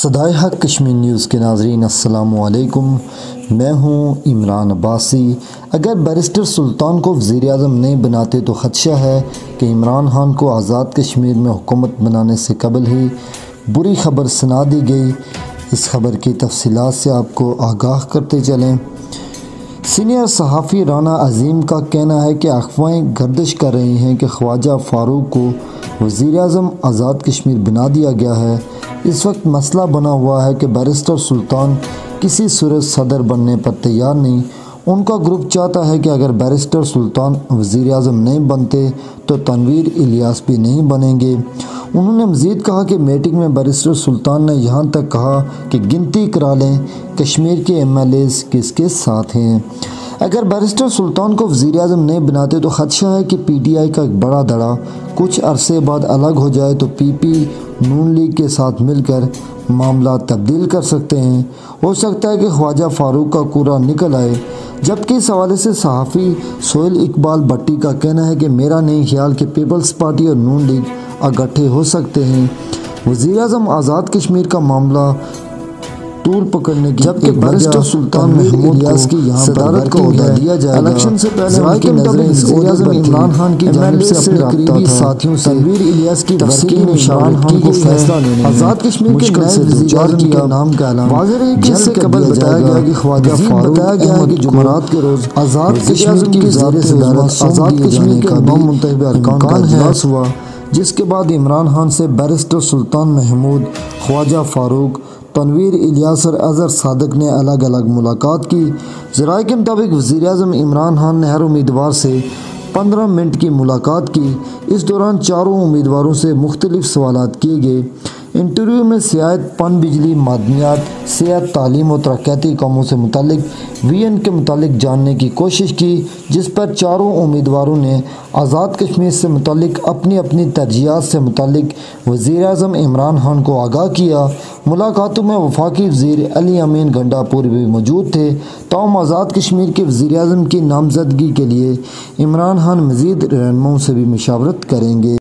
सदाए हक कश्मीर न्यूज़ के नाजरीन असलकुम मैं हूँ इमरान अब्बासी। अगर बैरिस्टर सुल्तान को वज़ी अजम नहीं बनाते तो ख़दशा है कि इमरान खान को आज़ाद कश्मीर में हुकूमत बनाने से कबल ही बुरी खबर सुना दी गई। इस खबर की तफसीत से आपको आगाह करते चलें। सीनियर सहाफ़ी राना अजीम का कहना है कि अफवाहें गर्दिश कर रही हैं कि ख्वाजा फ़ारूक को वज़ी अजम आज़ाद कश्मीर बना दिया गया है। इस वक्त मसला बना हुआ है कि बैरिस्टर सुल्तान किसी सूरत सदर बनने पर तैयार नहीं। उनका ग्रुप चाहता है कि अगर बैरिस्टर सुल्तान वज़ी अजम नहीं बनते तो तनवीर इलियास भी नहीं बनेंगे। उन्होंने मज़ीद कहा कि मीटिंग में बैरिस्टर सुल्तान ने यहाँ तक कहा कि गिनती करा लें, कश्मीर के एम एल एज़ किसके साथ हैं। अगर बैरिस्टर सुल्तान को वज़ी अजम नहीं बनाते तो ख़दशा है कि पी टी आई का एक बड़ा धड़ा कुछ अरसे बाद अलग हो जाए तो पी पी नून लीग के साथ मिलकर मामला तब्दील कर सकते हैं। हो सकता है कि ख्वाजा फारूक का कूड़ा निकल आए। जबकि इस हवाले से सहाफ़ी सोहेल इकबाल भट्टी का कहना है कि मेरा नहीं ख्याल कि पीपल्स पार्टी और नून लीग इकट्ठे हो सकते हैं। वज़ी अजम आज़ाद कश्मीर का मामला टूल पकड़ने की जबकि बैरिस्टर सुल्तान महमूद इलियास की यहाँ सदारत को अहदा दिया जाएगा। इलेक्शन से पहले उनकी नज़रें वज़ीर इमरान खान की जानिब से अपने करीबी साथियों से तनवीर इलियास की तफसील में इमरान खान को फैसला लेने आज़ाद कश्मीर के नए वज़ीर के नाम का ऐलान कि इससे कबल बताया गया कि ख्वाजा फारूक बताया गया है कि जुमेरात के रोज आज़ाद कश्मीर की ज़ात सदारत आज़ाद कश्मीर के नौ मुंतब अरकान का इजलास हुआ जिसके बाद इमरान खान से बैरिस्टर सुल्तान महमूद ख्वाजा फारूक तनवीर इलियास और अजहर सादक ने अलग अलग मुलाकात की। जराए के मुताबिक वज़ी अजम इमरान खान ने हर उम्मीदवार से पंद्रह मिनट की मुलाकात की। इस दौरान चारों उम्मीदवारों से मुख्तलिफ़ सवाल किए गए। इंटरव्यू में सियात पन बिजली, मादनियात सेहत तालीम और तरक्याती कामों से मुतलिक वी एन के मुतलिक जानने की कोशिश की, जिस पर चारों उम्मीदवारों ने आज़ाद कश्मीर से मुतलिक अपनी अपनी तरजियात से मुतलिक वज़ी अजम इमरान खान को आगाह किया। मुलाकातों में वफाकी वज़ी अली अमीन गंडापुर भी मौजूद थे। ताम आज़ाद कश्मीर के वज़ी अजम की नामजदगी के लिए इमरान खान मज़ीद रहनुमाओं से भी मशावरत करेंगे।